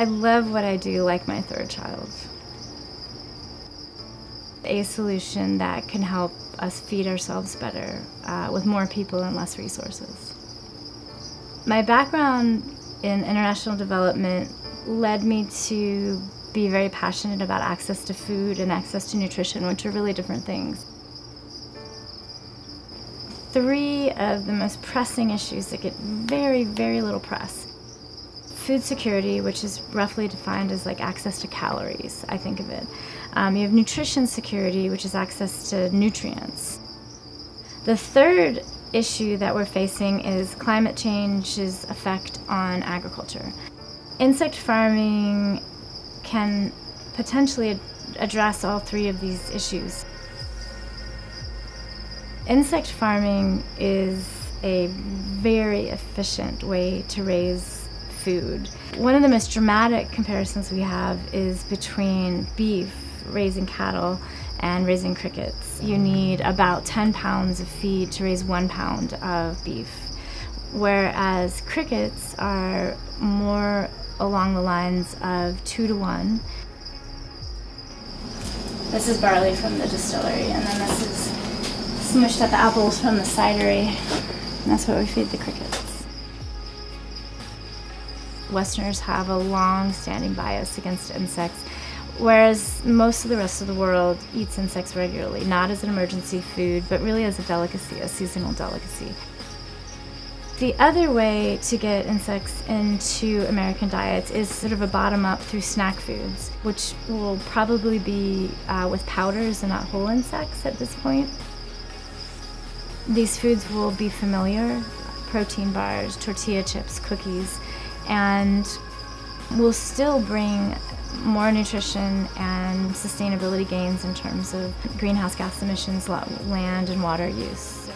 I love what I do like my third child. A solution that can help us feed ourselves better uh, with more people and less resources. My background in international development led me to be very passionate about access to food and access to nutrition, which are really different things. Three of the most pressing issues that get very, very little press. Food security, which is roughly defined as like access to calories, I think of it. Um, you have nutrition security, which is access to nutrients. The third issue that we're facing is climate change's effect on agriculture. Insect farming can potentially address all three of these issues. Insect farming is a very efficient way to raise food. One of the most dramatic comparisons we have is between beef, raising cattle, and raising crickets. You need about 10 pounds of feed to raise one pound of beef, whereas crickets are more along the lines of two to one. This is barley from the distillery, and then this is smushed up apples from the cidery. And that's what we feed the crickets. Westerners have a long standing bias against insects, whereas most of the rest of the world eats insects regularly, not as an emergency food, but really as a delicacy, a seasonal delicacy. The other way to get insects into American diets is sort of a bottom up through snack foods, which will probably be uh, with powders and not whole insects at this point. These foods will be familiar protein bars, tortilla chips, cookies, and will still bring more nutrition and sustainability gains in terms of greenhouse gas emissions, land and water use.